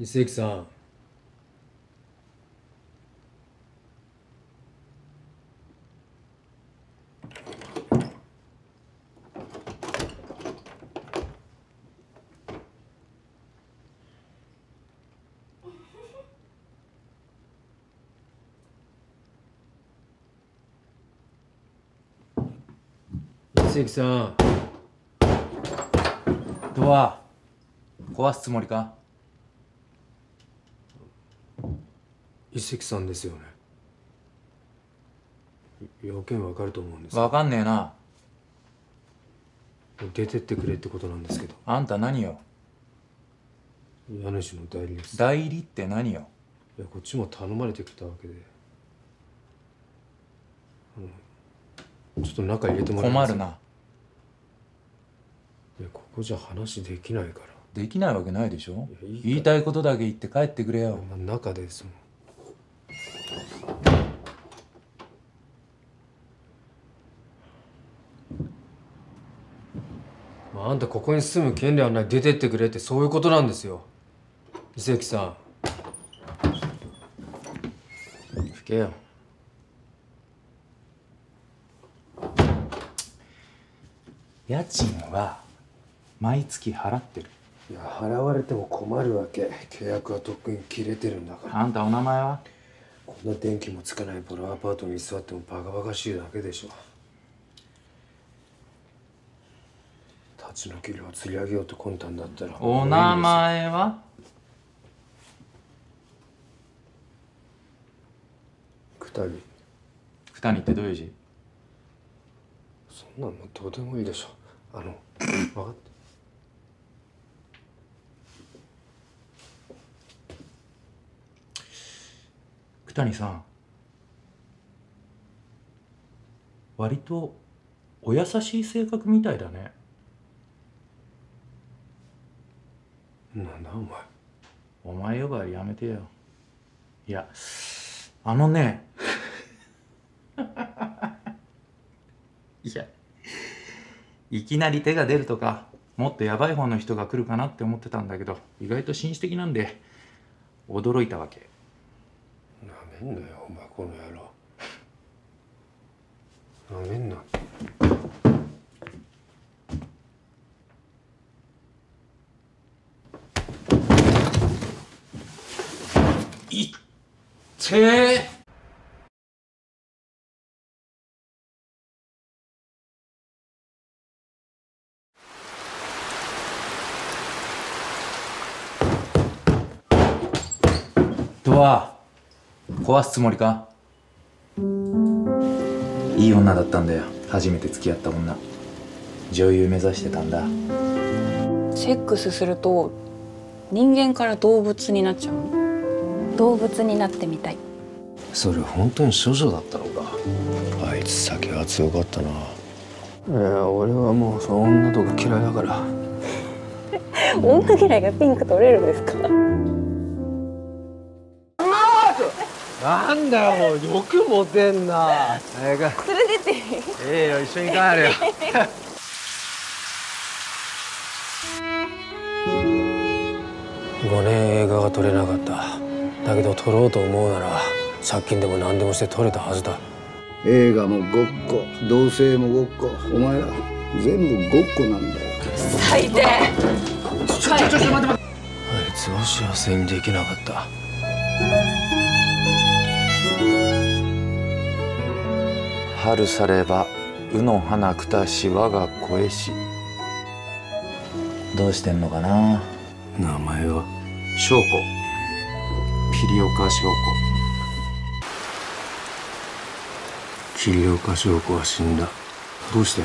伊勢木さん。伊勢木さん。ドア壊すつもりか？伊関さんですよね。要件わかると思うんです。わかんねえな。出てってくれってことなんですけど。あんた何よ？家主の代理です。代理って何よ？いやこっちも頼まれてきたわけで。あのちょっと中入れてもらえます？困るな。いやここじゃ話できないから。できないわけないでしょ？言いたいことだけ言って帰ってくれよ。まあ中でそのまああんたここに住む権利はない。出てってくれってそういうことなんですよ。伊関さん。吹けよ。家賃は毎月払ってる。いや払われても困るわけ。契約はとっくに切れてるんだから。あんたお名前は？こんな電気もつかないボロアパートに居座ってもバカバカしいだけでしょ立ち退き料を釣り上げようと魂胆だったら。お名前は？九谷二谷ってどういう字？そんなんもうどうでもいいでしょ。あの 分かって九谷さん。割とお優しい性格みたいだねなんだお前。お前呼ばわりやめてよ。いやあのね。いや。いきなり手が出るとかもっとヤバい方の人が来るかなって思ってたんだけど意外と紳士的なんで驚いたわけ。なめんなよお前この野郎。なめんないって。ドア壊すつもりか？いい女だったんだよ。初めて付き合った女。女優目指してたんだ。セックスすると人間から動物になっちゃうの？動物になってみたい。それ本当に処女だったのか。あいつ酒が強かったな。いや俺はもうその女とか嫌いだから。女嫌いがピンク取れるんですか？なんだよもうよくモテんな。ええか連れてって。いいええよ一緒に帰るよ。5年映画が撮れなかっただけど撮ろうと思うなら借金でも何でもして撮れたはずだ。映画もごっこ同棲もごっこお前ら全部ごっこなんだよ。最低。あいつを幸せにできなかった。春されば卯の花くたし我が声し。どうしてんのかな？名前は？翔子桐岡翔桐岡翔子は死んだ。どうして？